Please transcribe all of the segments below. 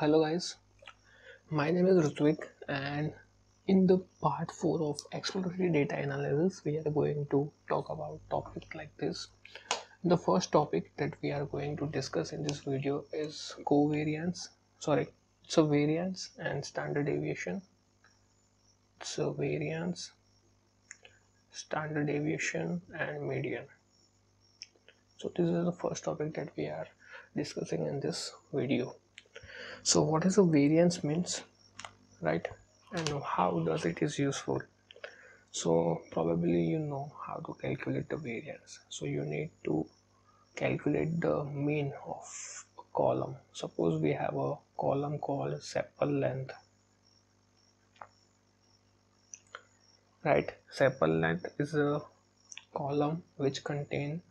hello guys, my name is Rutvik, and in the part 4 of exploratory data analysis, we are going to talk about topic like this. The first topic that we are going to discuss in this video is covariance, sorry, so variance and standard deviation. So variance, standard deviation, and median. So this is the first topic that we are discussing in this video so what is a variance means right? And how does it is useful? So probably you know how to calculate the variance. So you need to calculate the mean of a column. Suppose we have a column called sepal length right? Sepal length is a column which contain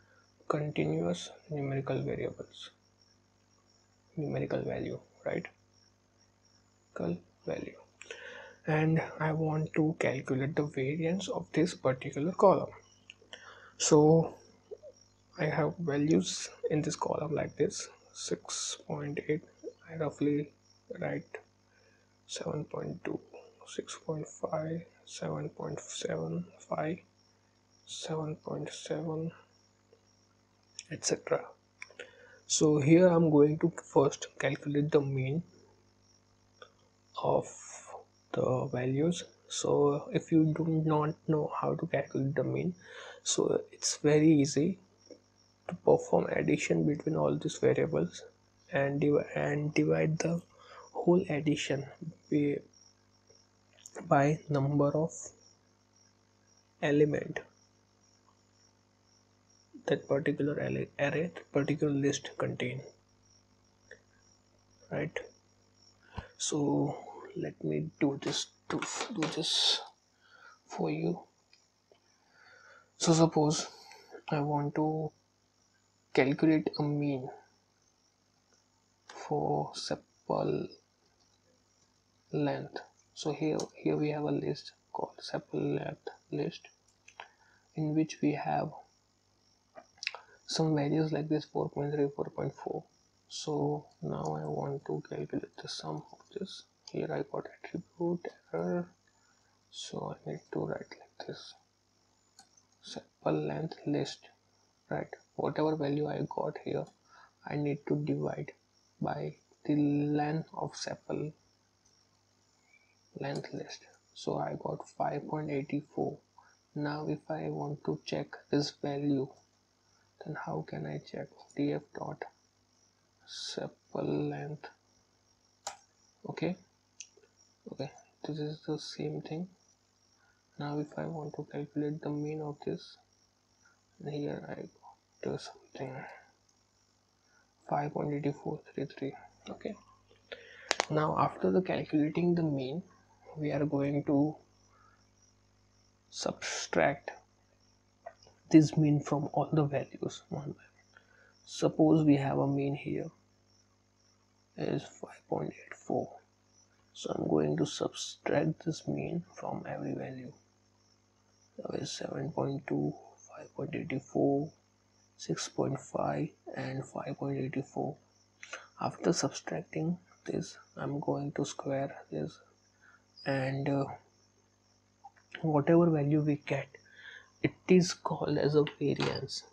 continuous numerical variables numerical value right? Value. And I want to calculate the variance of this particular column. So I have values in this column like this 6.8 I roughly write 7.2 6.5 7.75 7.7 etc so here I'm going to first calculate the mean of the values. So if you do not know how to calculate the mean so it's very easy to perform addition between all these variables and, div and divide the whole addition by, by number of element that particular array that particular list contain right? So let me do this to do this for you. So suppose I want to calculate a mean for sepal length. So here here we have a list called sepal length list in which we have some values like this 4.3 4.4 so now I want to calculate the sum of this. Here I got attribute error. So I need to write like this. Sepal length list. Right. Whatever value I got here I need to divide by the length of sepal length list. So I got 5.84 now if I want to check this value then how can I check df dot sepal length? Okay. Okay. This is the same thing. Now if I want to calculate the mean of this here I do something. 5.8433 okay. Now after the calculating the mean we are going to subtract this mean from all the values one by one. Suppose we have a mean here. Is 5.84 so I'm going to subtract this mean from every value. That is 7.2 5.84 6.5 and 5.84 after subtracting this I'm going to square this. And uh, whatever value we get it is called as a variance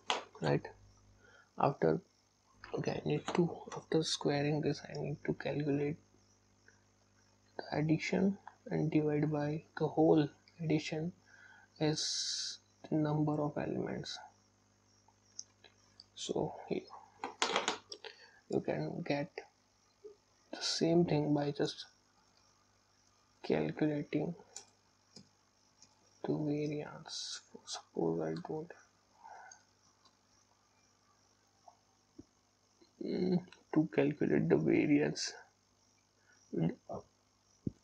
right? After okay I need to after squaring this I need to calculate the addition and divide by the whole addition is the number of elements. So here you can get the same thing by just calculating to variance suppose I don't to calculate the variance we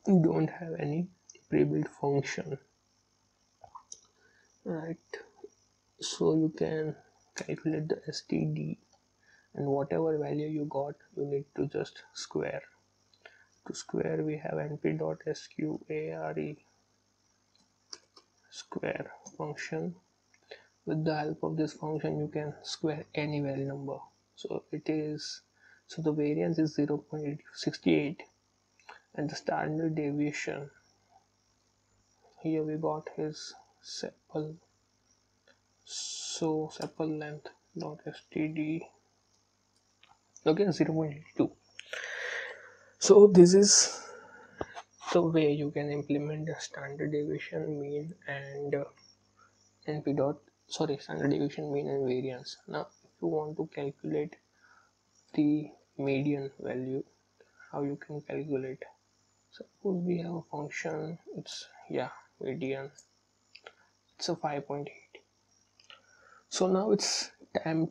don't have any pre-built function right? So you can calculate the std and whatever value you got you need to just square. To square we have np.square square function. With the help of this function you can square any value number. So it is so the variance is 0.68 and the standard deviation here we got his sepal. So sepal length dot std okay 0.82 so this is the way you can implement the standard deviation mean and uh, np dot sorry standard deviation mean and variance. Now if you want to calculate the median value how you can calculate? Suppose we have a function it's yeah median. It's a 5.8 so now it's time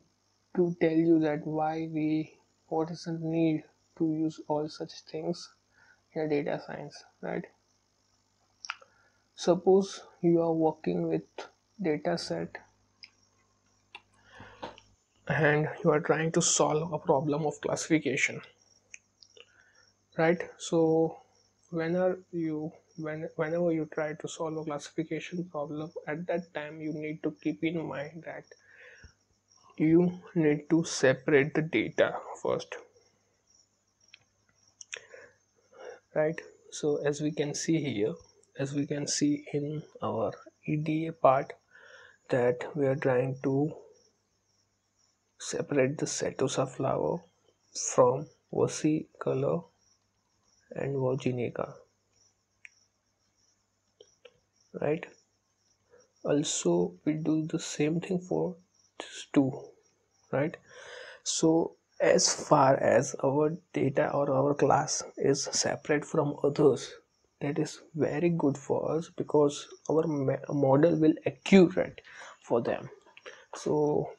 to tell you that why we what is the need to use all such things in data science right? Suppose you are working with data set and you are trying to solve a problem of classification right? So whenever you when, whenever you try to solve a classification problem at that time you need to keep in mind that you need to separate the data first right? So as we can see here as we can see in our EDA part that we are trying to separate the setosa flower from versicolor and virginica. Right? Also we do the same thing for two right? So as far as our data or our class is separate from others that is very good for us because our model will accurate for them. So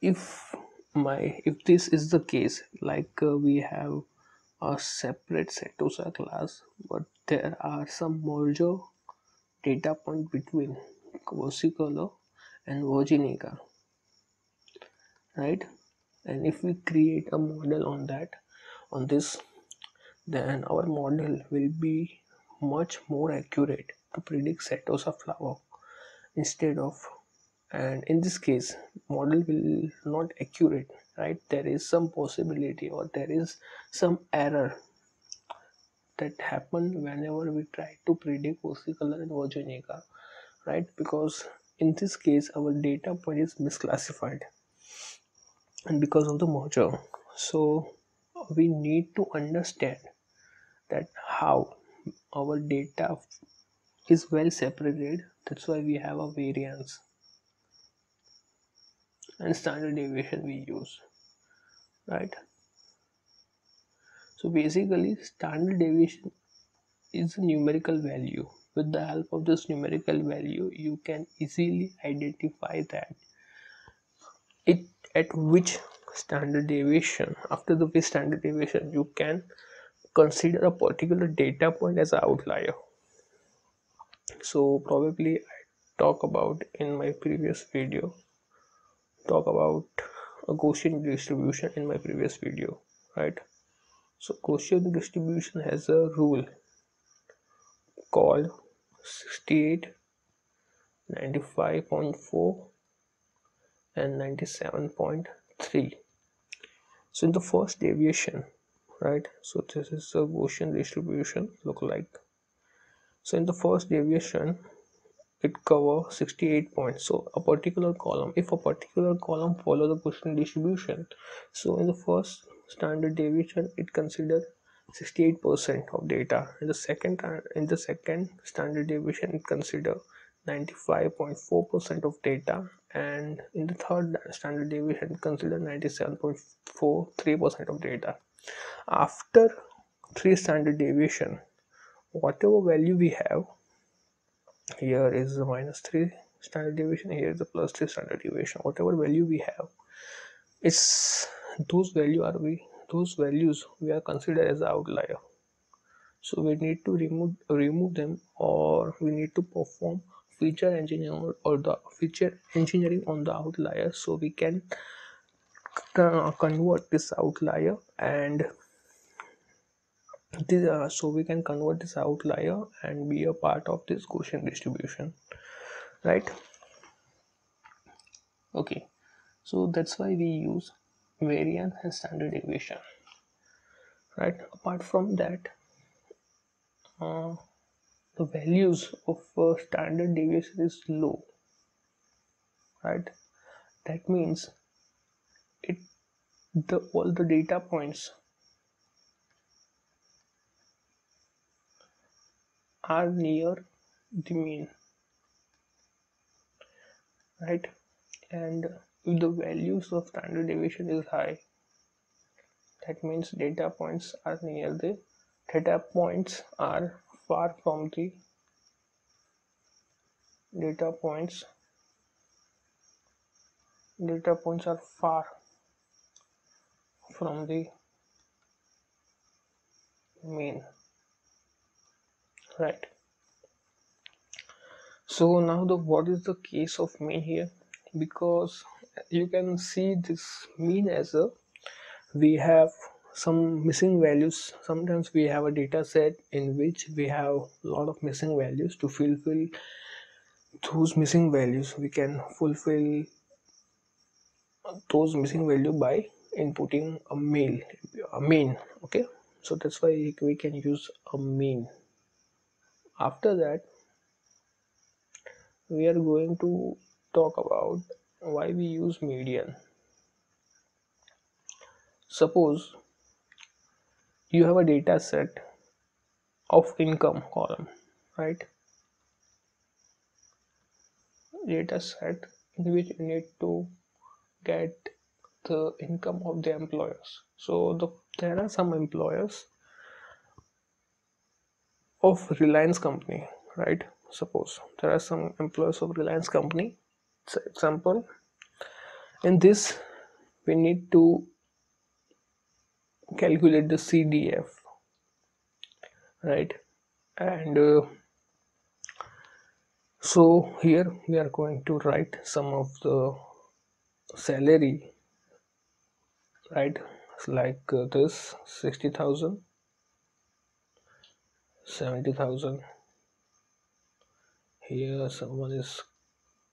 if my if this is the case like uh, we have a separate setosa class but there are some merger data point between versicolor and virginica right and if we create a model on that on this then our model will be much more accurate to predict setosa flower instead of and in this case model will not accurate right? There is some possibility or there is some error that happen whenever we try to predict versicolor and virginica right? Because in this case our data point is misclassified and because of the merger. So we need to understand that how our data is well separated. That's why we have a variance and standard deviation we use right? So basically standard deviation is a numerical value. With the help of this numerical value you can easily identify that it at which standard deviation after the which standard deviation you can consider a particular data point as an outlier. So probably i talk about in my previous video talk about a Gaussian distribution in my previous video right? So Gaussian distribution has a rule called 68 95.4 and 97.3 so in the first deviation right so this is the Gaussian distribution look like. So in the first deviation it cover 68 points. So a particular column if a particular column follow the Gaussian distribution so in the first standard deviation it consider 68% of data. In the second in the second standard deviation it consider 95.4% of data and in the third standard deviation consider 97.43% of data. After three standard deviation whatever value we have here is the minus 3 standard deviation here is the plus 3 standard deviation. Whatever value we have it's those value are we those values we are considered as outlier. So we need to remove remove them or we need to perform feature engineering or the feature engineering on the outlier. So we can convert this outlier and this, uh, so we can convert this outlier and be a part of this Gaussian distribution right? Okay. So that's why we use variance and standard deviation right? Apart from that uh, the values of uh, standard deviation is low right? That means it the all the data points are near the mean right? And if the values of standard deviation is high that means data points are near the data points are far from the data points. Data points are far from the mean right. So now the what is the case of mean here? Because you can see this mean as a we have some missing values. Sometimes we have a data set in which we have a lot of missing values to fulfill those missing values. We can fulfill those missing value by inputting a mail a mean okay? So that's why we can use a mean after that we are going to talk about why we use median. Suppose you have a data set of income column right? Data set in which you need to get the income of the employers. So the, there are some employers of reliance company right? Suppose there are some employers of reliance company. Example in this we need to calculate the cdf right? And uh, so here we are going to write some of the salary right? Like uh, this 60000 70000 here someone is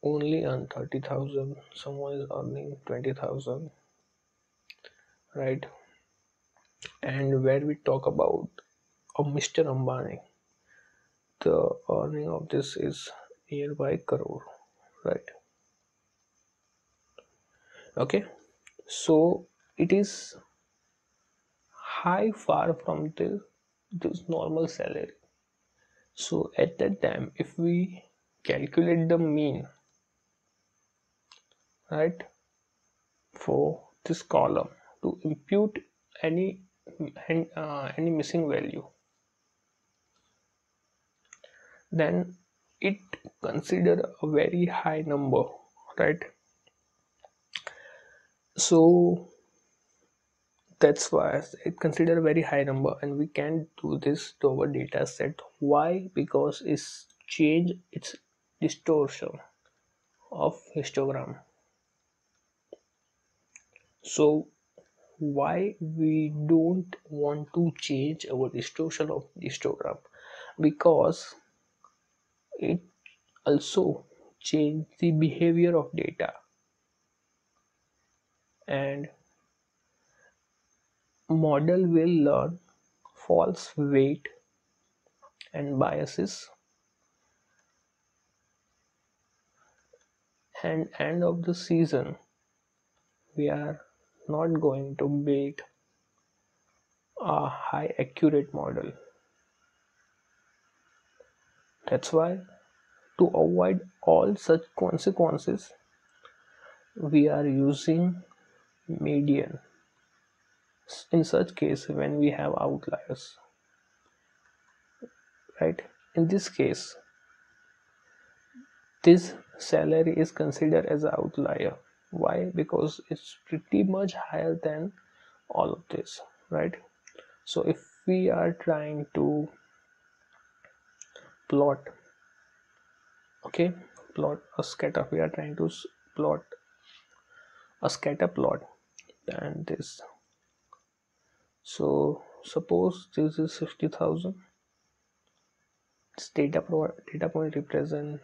only on 30000 someone is earning 20000 right and where we talk about a mr ambani the earning of this is nearby crore right? Okay so it is high far from the this normal salary. So at that time if we calculate the mean right for this column to impute any uh, any missing value? Then it consider a very high number right? So that's why it consider a very high number and we can do this to our data set. Why? Because it's change its distortion of histogram. So why we don't want to change our distortion of the histogram. Because it also change the behavior of data. And model will learn false weight and biases. And end of the season we are not going to build a high accurate model. That's why to avoid all such consequences we are using median in such case when we have outliers right? In this case this salary is considered as an outlier why? Because it's pretty much higher than all of this right? So if we are trying to plot okay plot a scatter we are trying to plot a scatter plot and this so suppose this is 50,000 this data pro data point represent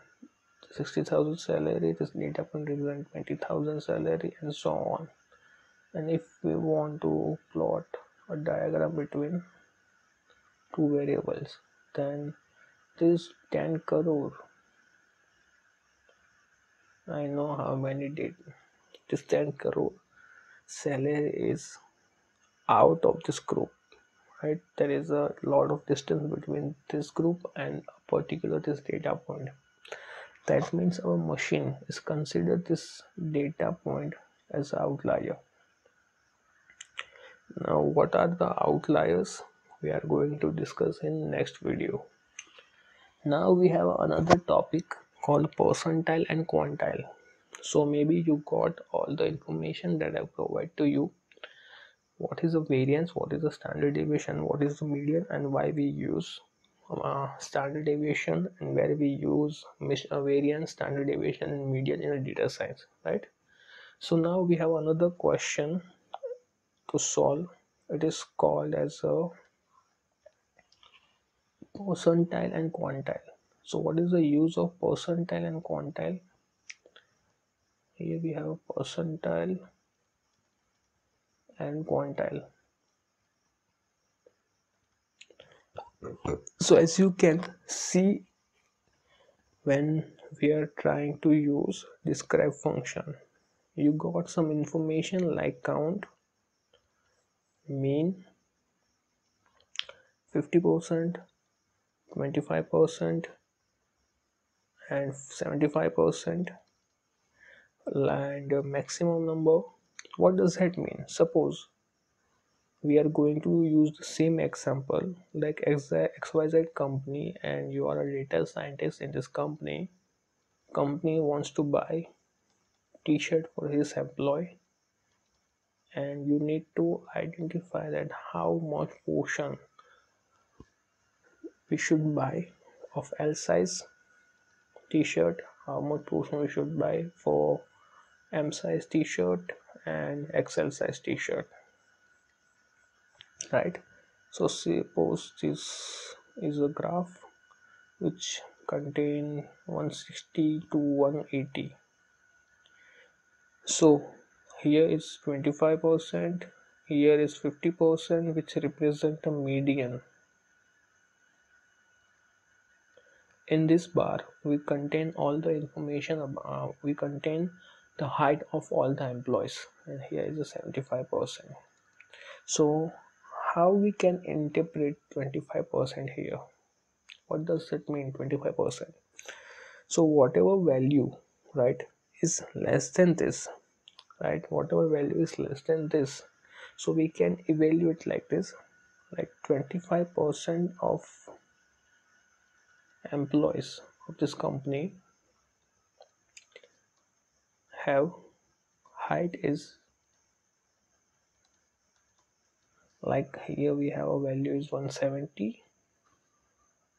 60000 salary this data point represent 20000 salary and so on. And if we want to plot a diagram between two variables then this 10 crore I know how many did. This 10 crore salary is out of this group right? There is a lot of distance between this group and a particular this data point that means our machine is considered this data point as outlier. Now what are the outliers? We are going to discuss in next video. Now we have another topic called percentile and quantile. So maybe you got all the information that i provide to you. What is the variance? What is the standard deviation? What is the median? And why we use uh, standard deviation and where we use uh, variance standard deviation and median in a data science right? So now we have another question to solve. It is called as a percentile and quantile. So what is the use of percentile and quantile? Here we have percentile and quantile so as you can see when we are trying to use describe function you got some information like count mean 50 percent 25 percent and 75 percent and maximum number. What does that mean? Suppose we are going to use the same example like xyz company and you are a data scientist in this company. Company wants to buy t-shirt for his employee and you need to identify that how much portion we should buy of L size t-shirt how much portion we should buy for M size t-shirt and XL size t-shirt right? So suppose this is a graph which contain 160 to 180 so here is 25 percent here is 50 percent which represent the median. In this bar we contain all the information about uh, we contain the height of all the employees and here is a 75 percent. So how we can interpret 25 percent here? What does it mean 25 percent? So whatever value right is less than this right whatever value is less than this so we can evaluate like this like 25 percent of employees of this company have height is like here we have a value is 170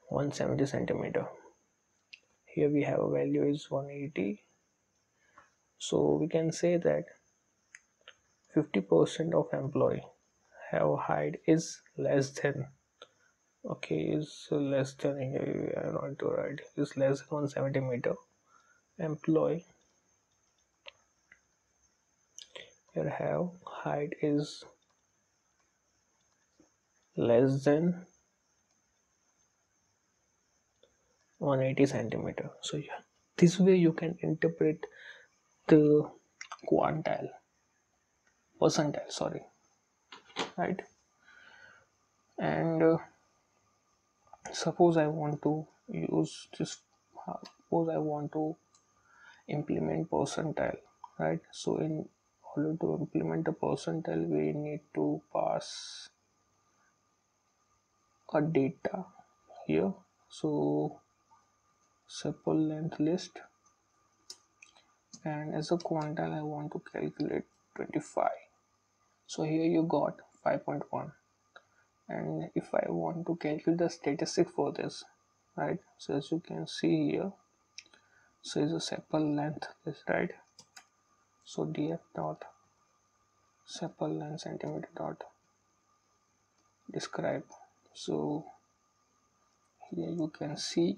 170 centimeter. Here we have a value is 180 so we can say that 50% of employee have height is less than okay is less than I want to write is less than 170 meter employee here have height is less than 180 centimeter. So yeah this way you can interpret the quantile percentile sorry right? And uh, suppose I want to use this suppose I want to implement percentile right? So in order to implement the percentile we need to pass a data here. So sepal length list. And as a quantile I want to calculate 25 so here you got 5.1 and if I want to calculate the statistic for this right so as you can see here so is a sepal length is right? So df dot sepal length centimeter dot describe so here you can see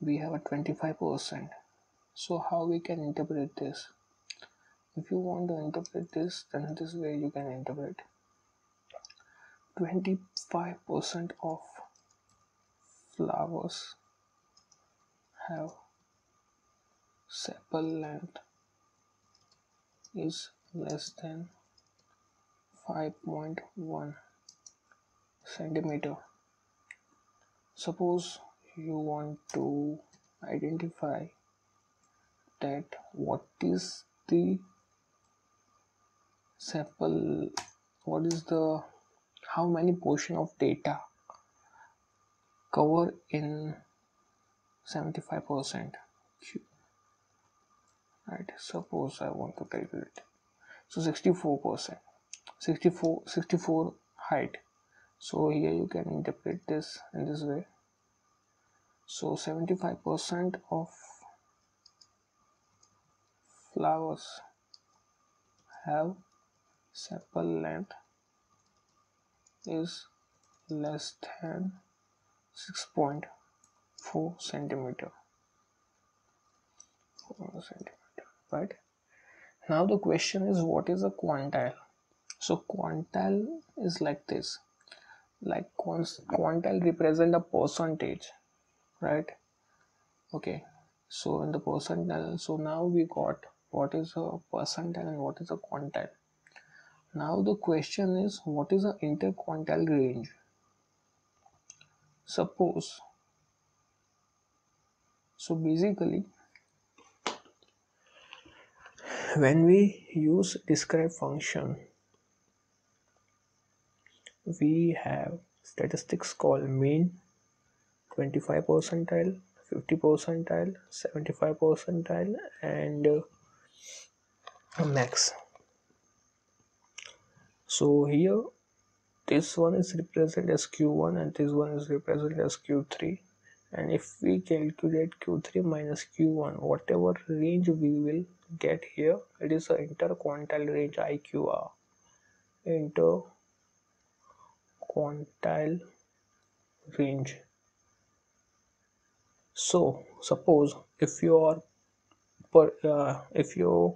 we have a 25 percent. So how we can interpret this? If you want to interpret this then this way you can interpret. 25% of flowers have sepal length is less than 5.1 centimeter. Suppose you want to identify that what is the sample what is the how many portion of data cover in 75 percent? Right suppose i want to calculate. So 64 percent. 64 64 height so here you can interpret this in this way. So 75 percent of flowers have sepal length is less than 6.4 centimeter. 4 centimeter. Right now the question is what is a quantile? So quantile is like this like quantile represent a percentage right okay so in the percentile so now we got what is a percentile and what is a quantile now the question is what is the interquantile range? Suppose so basically when we use describe function we have statistics called mean 25 percentile 50 percentile 75 percentile and uh, max. So here this one is represented as q1 and this one is represented as q3 and if we calculate q3 minus q1 whatever range we will get here it is an interquantile range iqr interquantile range. So suppose if your per, uh, if you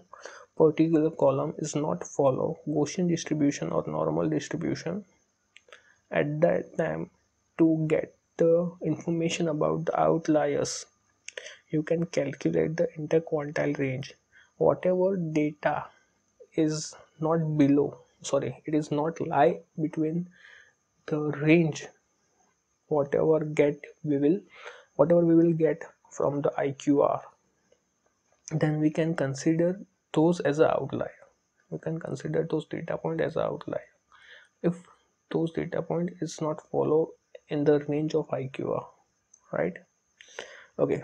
particular column is not follow Gaussian distribution or normal distribution at that time to get the information about the outliers you can calculate the interquantile range. Whatever data is not below sorry it is not lie between the range whatever get we will whatever we will get from the IQR then we can consider those as an outlier. We can consider those data point as an outlier. If those data point is not follow in the range of IQR right? Okay.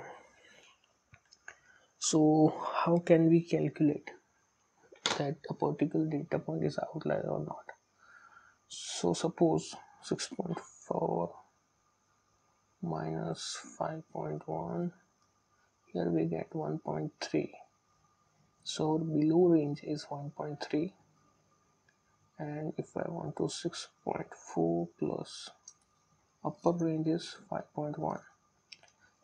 So how can we calculate that a particular data point is outlier or not? So suppose 6.4 minus 5.1 here we get 1.3 so below range is 1.3 and if I want to 6.4 plus upper range is 5.1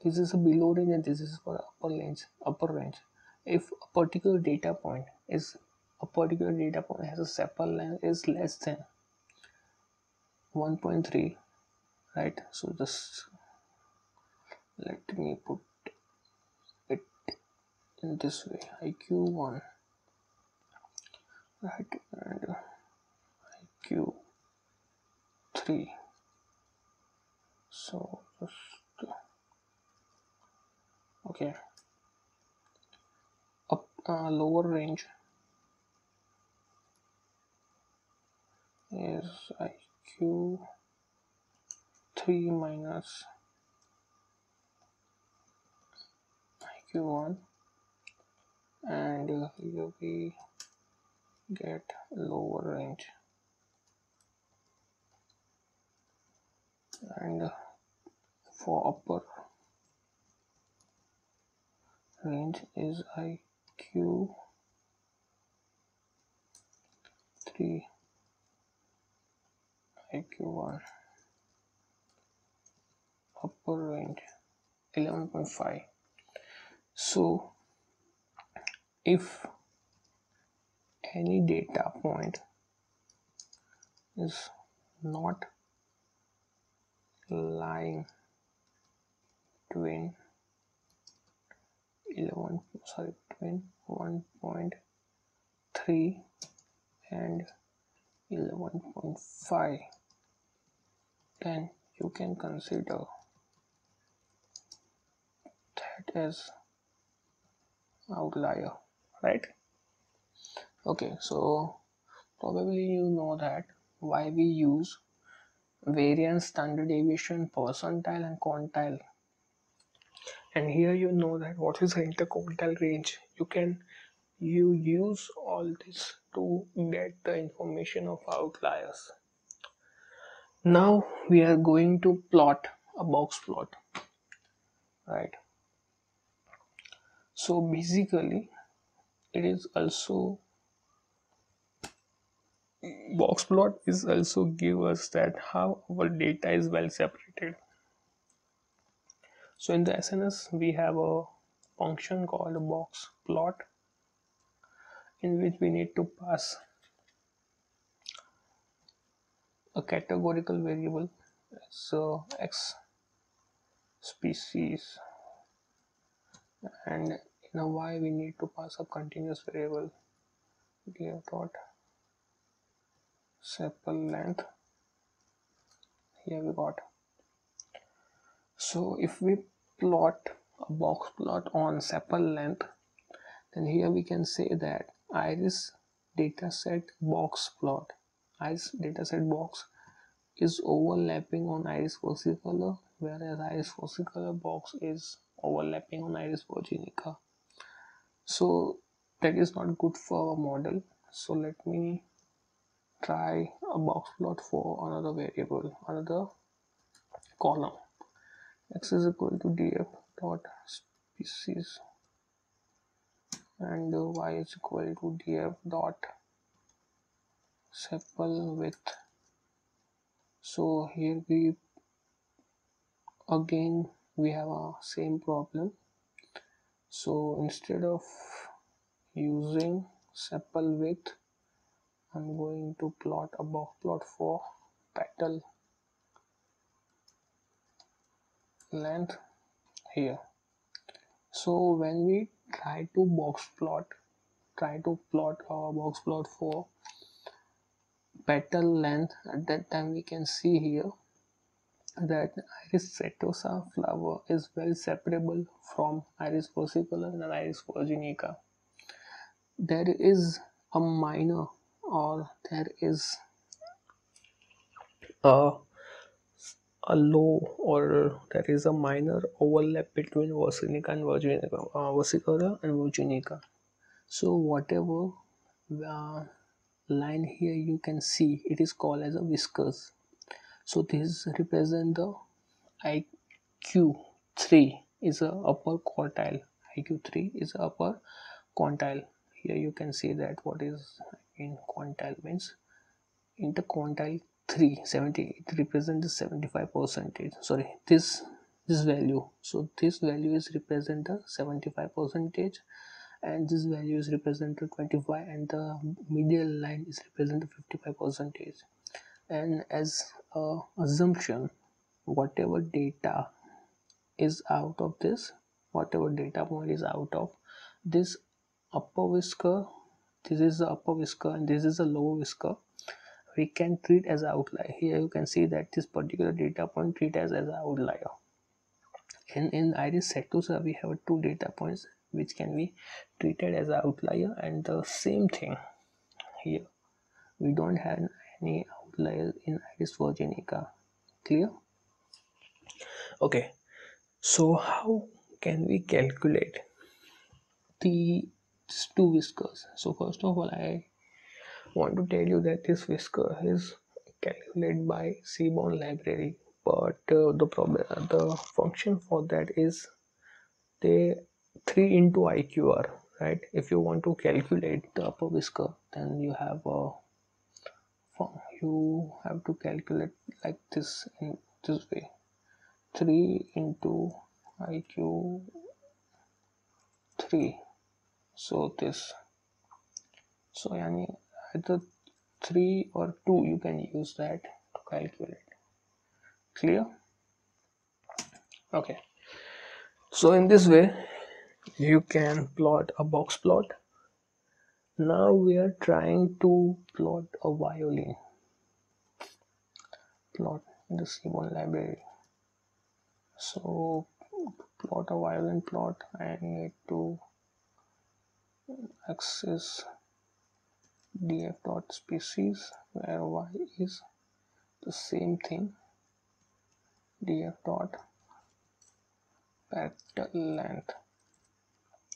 this is a below range and this is for upper range upper range. If a particular data point is a particular data point has a sepal length is less than 1.3 right? So just let me put it in this way. Iq1 right. And iq3 so just okay. Up uh, lower range is iq 3 minus iq1 and uh, here we get lower range. And uh, for upper range is IQ 3 IQ1 upper range 11.5 so if any data point is not lying between 11 sorry between 1.3 and 11.5 then you can consider that as outlier right? Okay so probably you know that why we use variance standard deviation percentile and quantile. And here you know that what is the interquartile range. You can you use all this to get the information of outliers now we are going to plot a box plot right? So basically it is also box plot is also give us that how our data is well separated. So in the SNS we have a function called box plot in which we need to pass a categorical variable. So x species and in a y we need to pass a continuous variable. Df dot sepal length. Here we got. So if we plot a box plot on sepal length then here we can say that iris dataset box plot iris setosa box is overlapping on iris versicolor whereas iris versicolor box is overlapping on iris virginica. So that is not good for our model. So let me try a box plot for another variable another column. X is equal to df dot species and y is equal to df dot sepal width so here we again we have a same problem. So instead of using sepal width I'm going to plot a box plot for petal length here. So when we try to box plot try to plot our box plot for petal length at that time we can see here that iris setosa flower is well separable from iris versicolor and iris virginica there is a minor or there is a, a low or there is a minor overlap between versinica and virginica, uh, versicolor and virginica. So whatever uh, line here you can see, it is called as a whiskers. So this represent the IQ3 is a upper quartile. IQ3 is upper quantile. Here you can see that what is in quantile means interquartile 3 70 it represents 75 percentage sorry this this value so this value is represent the 75 percentage and this value is represented 25 and the medial line is represented 55 percentage. And as a assumption whatever data is out of this whatever data point is out of this upper whisker this is the upper whisker and this is the lower whisker we can treat as outlier. Here you can see that this particular data point treat as, as outlier. And in iris setosa we have two data points which can be treated as an outlier. And the same thing here. We don't have any outlier in iris virginica. Clear? Okay. So how can we calculate the two whiskers? So first of all i want to tell you that this whisker is calculated by seaborn library. But uh, the problem the function for that is they 3 into iqr right? If you want to calculate the upper whisker then you have a you have to calculate like this in this way. 3 into iq 3 so this. So yani either 3 or 2 you can use that to calculate. Clear? Okay. So in this way you can plot a box plot. Now we are trying to plot a violin. Plot in the seaborn library. So plot a violin plot I need to access df dot species where y is the same thing. Df dot vector length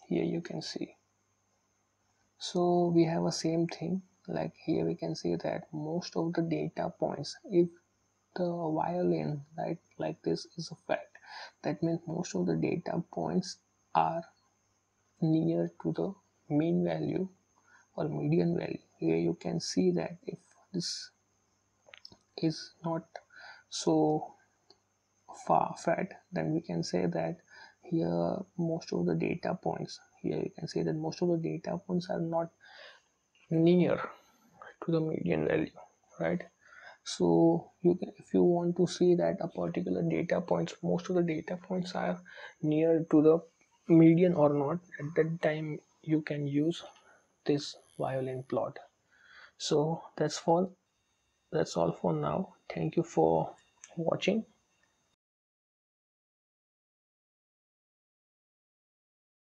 here you can see. So we have a same thing like here we can see that most of the data points if the violin right like this is a fact that means most of the data points are near to the mean value or median value. Here you can see that if this is not so far fat then we can say that here most of the data points. Here you can see that most of the data points are not near to the median value right? So you can, if you want to see that a particular data points most of the data points are near to the median or not at that time you can use this violin plot. So that's all. That's all for now. Thank you for watching